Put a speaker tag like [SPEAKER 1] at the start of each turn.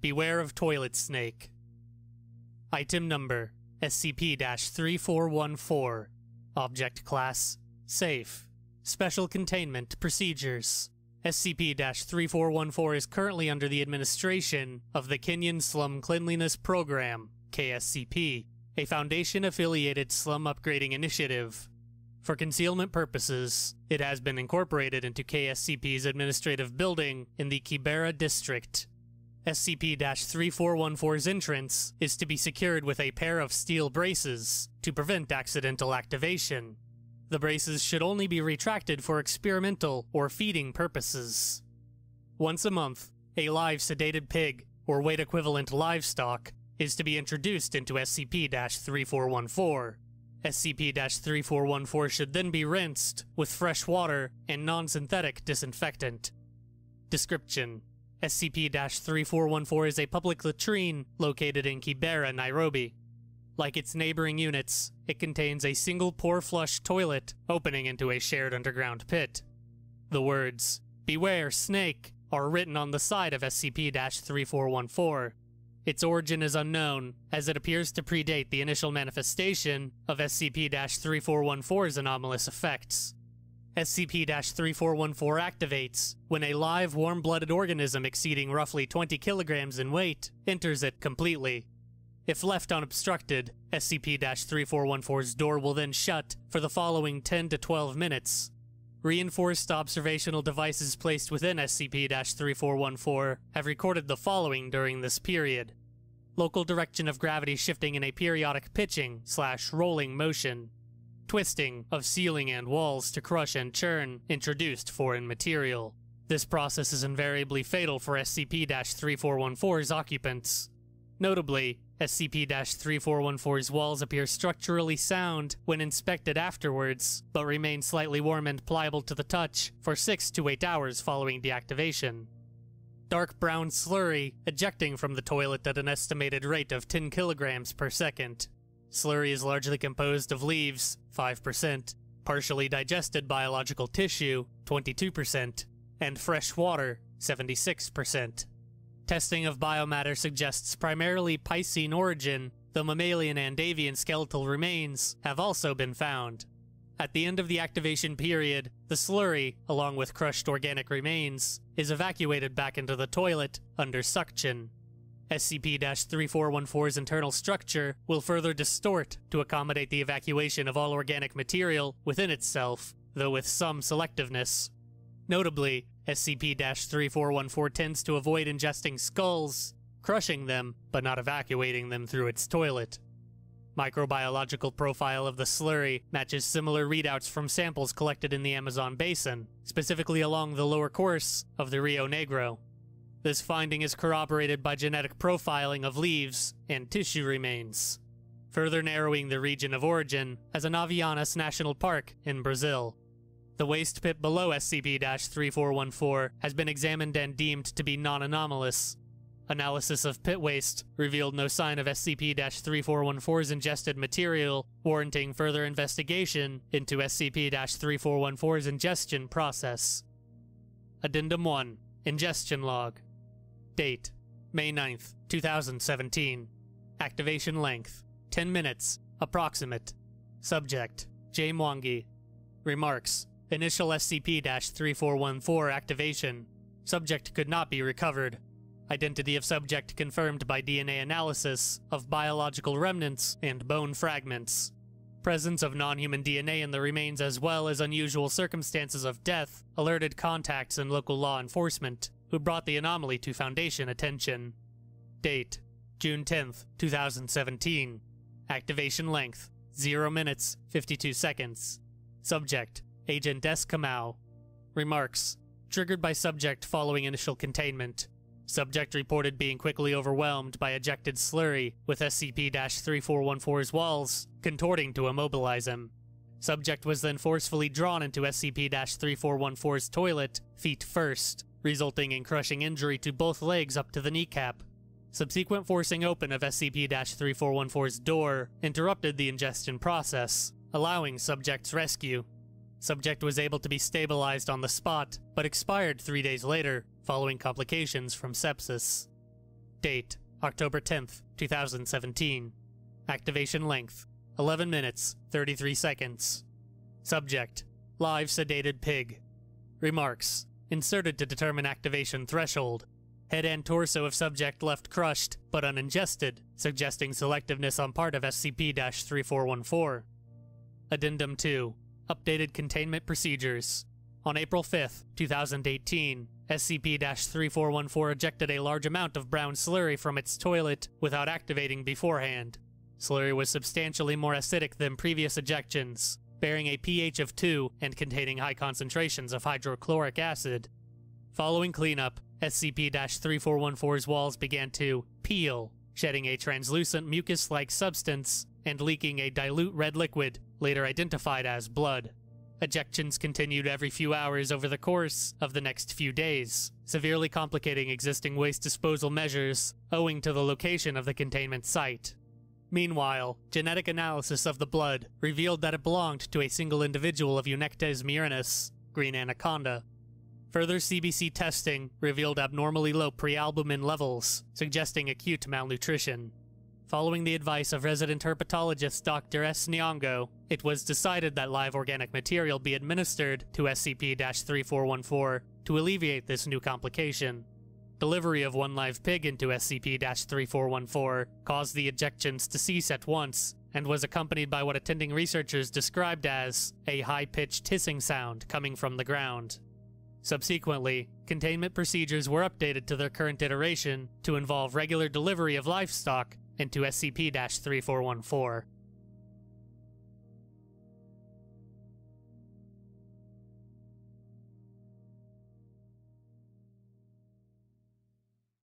[SPEAKER 1] Beware of toilet snake. Item number SCP 3414. Object class Safe. Special containment procedures. SCP 3414 is currently under the administration of the Kenyan Slum Cleanliness Program, KSCP, a Foundation affiliated slum upgrading initiative. For concealment purposes, it has been incorporated into KSCP's administrative building in the Kibera district. SCP 3414's entrance is to be secured with a pair of steel braces to prevent accidental activation. The braces should only be retracted for experimental or feeding purposes. Once a month, a live sedated pig, or weight equivalent livestock, is to be introduced into SCP 3414. SCP 3414 should then be rinsed with fresh water and non synthetic disinfectant. Description SCP 3414 is a public latrine located in Kibera, Nairobi. Like its neighboring units, it contains a single pour flush toilet opening into a shared underground pit. The words, Beware, Snake, are written on the side of SCP 3414. Its origin is unknown, as it appears to predate the initial manifestation of SCP 3414's anomalous effects. SCP 3414 activates when a live warm blooded organism exceeding roughly 20 kilograms in weight enters it completely. If left unobstructed, SCP 3414's door will then shut for the following 10 to 12 minutes. Reinforced observational devices placed within SCP 3414 have recorded the following during this period local direction of gravity shifting in a periodic pitching slash rolling motion, twisting of ceiling and walls to crush and churn introduced foreign material. This process is invariably fatal for SCP 3414's occupants. Notably, SCP 3414's walls appear structurally sound when inspected afterwards, but remain slightly warm and pliable to the touch for 6 to 8 hours following deactivation. Dark brown slurry ejecting from the toilet at an estimated rate of 10 kilograms per second. Slurry is largely composed of leaves, 5%, partially digested biological tissue, 22%, and fresh water, 76%. Testing of biomatter suggests primarily Piscine origin, though mammalian and avian skeletal remains have also been found. At the end of the activation period, the slurry, along with crushed organic remains, is evacuated back into the toilet under suction. SCP 3414's internal structure will further distort to accommodate the evacuation of all organic material within itself, though with some selectiveness. Notably, SCP 3414 tends to avoid ingesting skulls, crushing them, but not evacuating them through its toilet. Microbiological profile of the slurry matches similar readouts from samples collected in the Amazon basin, specifically along the lower course of the Rio Negro. This finding is corroborated by genetic profiling of leaves and tissue remains, further narrowing the region of origin as Anavilhanas National Park in Brazil. The waste pit below SCP 3414 has been examined and deemed to be non anomalous. Analysis of pit waste revealed no sign of SCP 3414's ingested material, warranting further investigation into SCP 3414's ingestion process. Addendum 1 Ingestion Log Date May 9th, 2017. Activation length 10 minutes, approximate. Subject J. Mwangi. Remarks Initial SCP 3414 activation. Subject could not be recovered. Identity of subject confirmed by DNA analysis of biological remnants and bone fragments. Presence of non human DNA in the remains, as well as unusual circumstances of death, alerted contacts and local law enforcement, who brought the anomaly to Foundation attention. Date June 10th, 2017. Activation length 0 minutes 52 seconds. Subject Agent S. Kamau. Remarks Triggered by subject following initial containment. Subject reported being quickly overwhelmed by ejected slurry, with SCP 3414's walls contorting to immobilize him. Subject was then forcefully drawn into SCP 3414's toilet, feet first, resulting in crushing injury to both legs up to the kneecap. Subsequent forcing open of SCP 3414's door interrupted the ingestion process, allowing subject's rescue. Subject was able to be stabilized on the spot, but expired three days later, following complications from sepsis. Date October 10th, 2017. Activation length 11 minutes, 33 seconds. Subject Live sedated pig. Remarks Inserted to determine activation threshold. Head and torso of subject left crushed, but uningested, suggesting selectiveness on part of SCP 3414. Addendum 2 Updated containment procedures. On April 5th, 2018, SCP 3414 ejected a large amount of brown slurry from its toilet without activating beforehand. Slurry was substantially more acidic than previous ejections, bearing a pH of 2 and containing high concentrations of hydrochloric acid. Following cleanup, SCP 3414's walls began to peel, shedding a translucent mucus like substance and leaking a dilute red liquid, later identified as blood. Ejections continued every few hours over the course of the next few days, severely complicating existing waste disposal measures owing to the location of the containment site. Meanwhile, genetic analysis of the blood revealed that it belonged to a single individual of Eunectes murinus, green anaconda. Further CBC testing revealed abnormally low prealbumin levels, suggesting acute malnutrition. Following the advice of resident herpetologist Dr. S. Nyong'o, it was decided that live organic material be administered to SCP 3414 to alleviate this new complication. Delivery of one live pig into SCP 3414 caused the ejections to cease at once and was accompanied by what attending researchers described as a high pitched hissing sound coming from the ground. Subsequently, containment procedures were updated to their current iteration to involve regular delivery of livestock into SCP 3414.